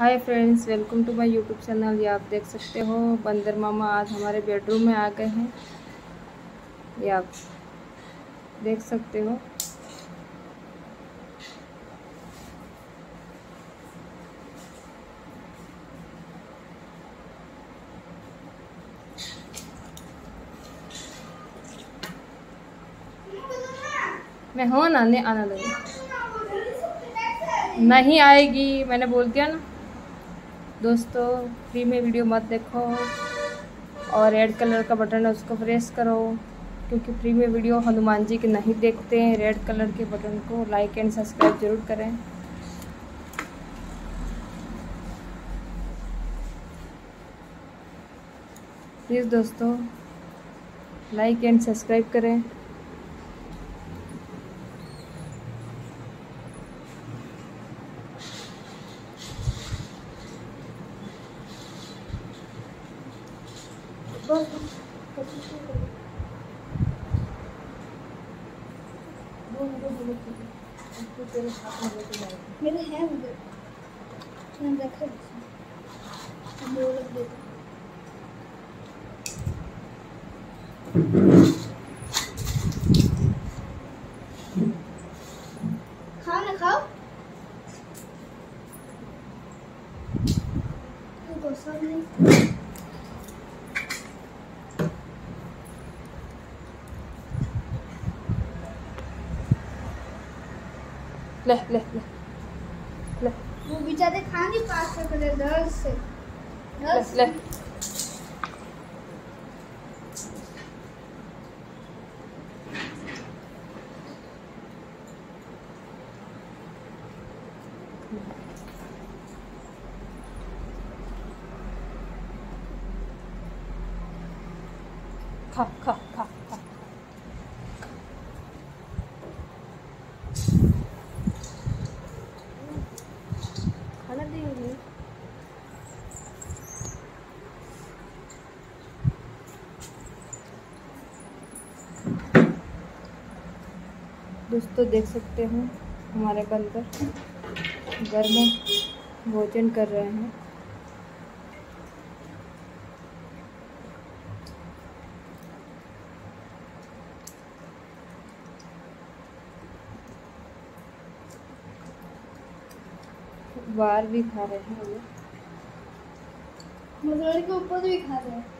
Hi friends welcome to my YouTube channel ये आप देख सकते हो बंदर मामा आज हमारे बेडरूम में आ गए हैं। ये आप देख सकते हो। मैं हो ना नहीं आना लगे नहीं आएगी मैंने बोल दिया ना। दोस्तों फ्री में वीडियो मत देखो और रेड कलर का बटन है, उसको प्रेस करो, क्योंकि फ्री में वीडियो हनुमान जी के नहीं देखते हैं। रेड कलर के बटन को लाइक एंड सब्सक्राइब ज़रूर करें। प्लीज़ दोस्तों लाइक एंड सब्सक्राइब करें। मेरे हैं उधर मैं देखा दो लग दे खाओ। ना खाओ सब नहीं। ले ले ले। ले। वो बेचारे खा नहीं पा सकते दर्द से। ले दर्द ले। खा खा खा खा। दोस्तों, देख सकते हो हमारे बंदर घर में भोजन कर रहे हैं। बाहर भी खा रहे हैं वो। मसले के ऊपर भी खा रहे हैं।